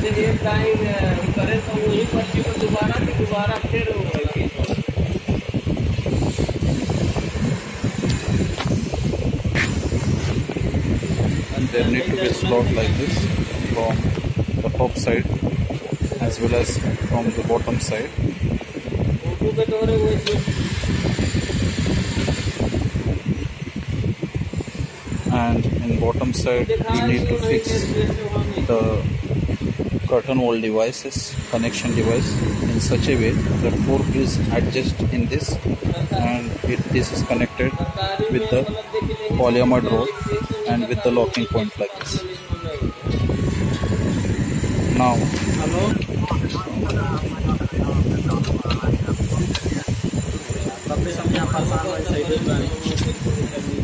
अच्छा टाइम करे तो वही पर्ची को दोबारा कि दोबारा फिर and there need to be a slot like this from the top side as well as from the bottom side and in bottom side we need to fix the curtain wall devices connection device in such a way that fork is adjusted in this and it, this is connected with the polyamide rod and with the locking point like this. Now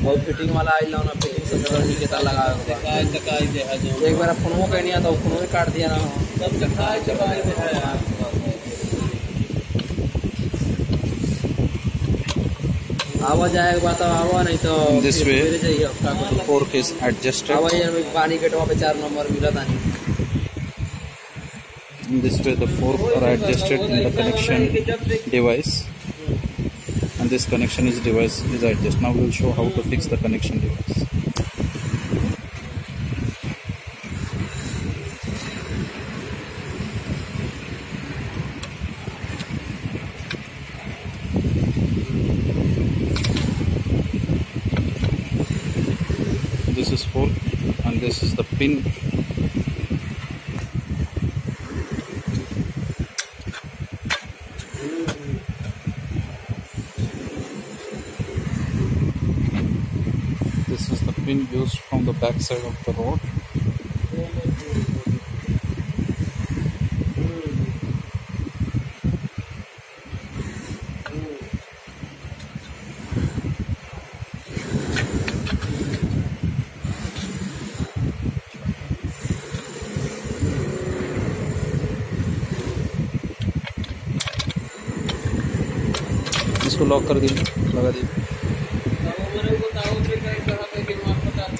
और fitting वाला आई लाना fitting से colour नहीं कितना लगा दिखाए दिखाए जे है जो एक बार फोनो का नहीं आता फोनो भी काट दिया ना। सब दिखाए दिखाए जे है आवा जाएगा बात आवा नहीं तो this way for case adjusted आवा यार पानी के टॉप पे चार नंबर मिला था। नहीं In this way the fork are adjusted in the connection device. And this connection is device is adjusted now we will show how to fix the connection device. This is fork and this is the pin is the pin used from the back side of the road इसको lock कर दी लगा दी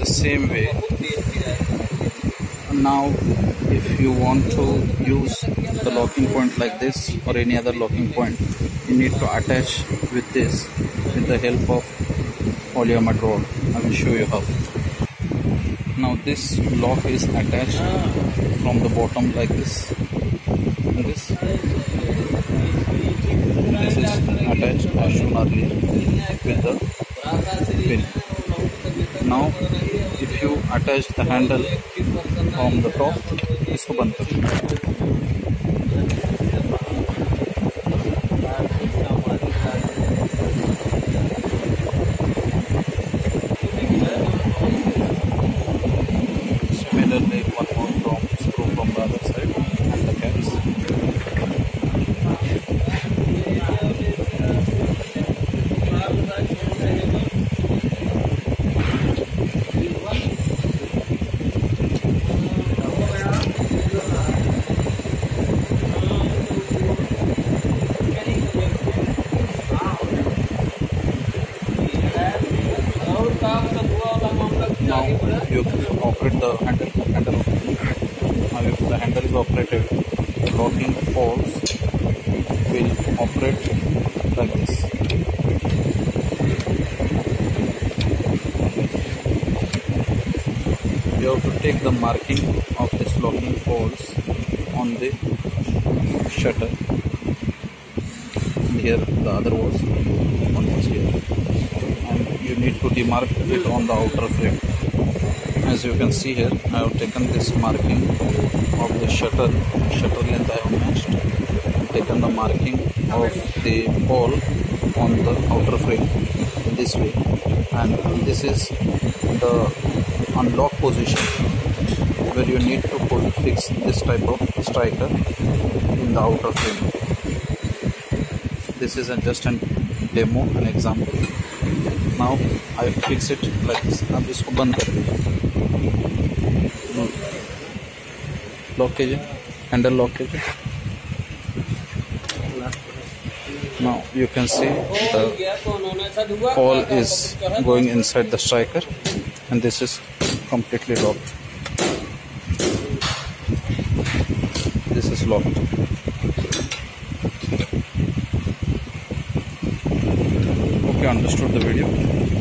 the same way. Now if you want to use the locking point like this or any other locking point you need to attach with this with the help of polymer rod. I will show you how. Now this lock is attached from the bottom like this. And this this is attached as shown earlier with the pin. Now if you attach the handle from the top इसको बंद कर now if the handle is operated locking poles will operate like this. You have to take the marking of this locking poles on the shutter. Here the other was one was here. And you need to demark it on the outer frame as you can see here I have taken this marking of the shutter shutter length I have matched taken the marking of the pole on the outer frame in this way. And this is the unlock position where you need to put fix this type of striker in the outer frame. This is just a demo an example now I fix it like अब इसको बंद कर दीजिए। Lock कीजिए। Handle lock कीजिए। Now you can see all is going inside the striker and this is completely locked this is locked understood the video